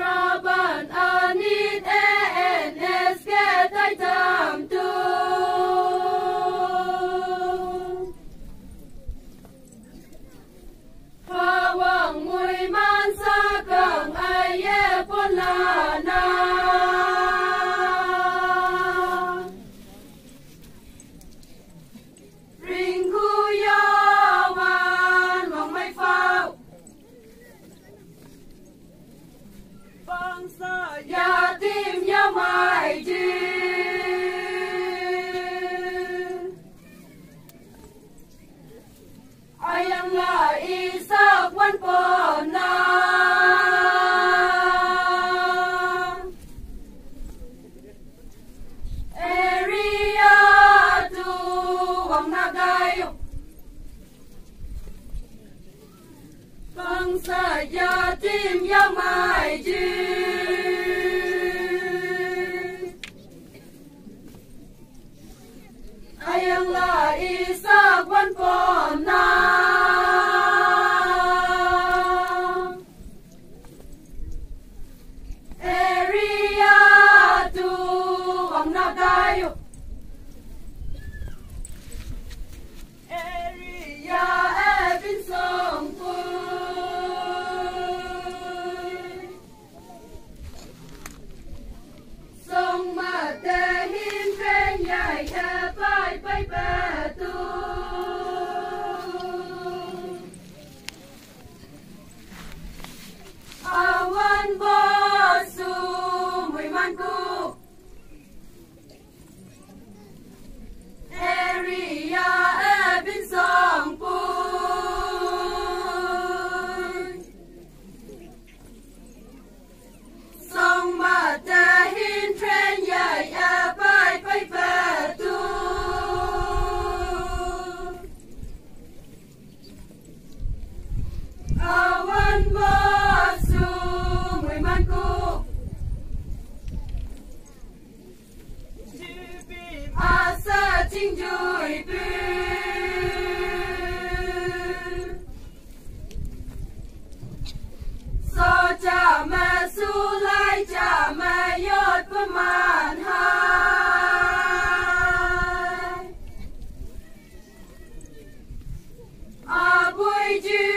From yanımsa Yadim yamaydı Ayamla İsa kwan pona Area tu wang nagayo Bangsa yadim yamaydı nadaio Thank you.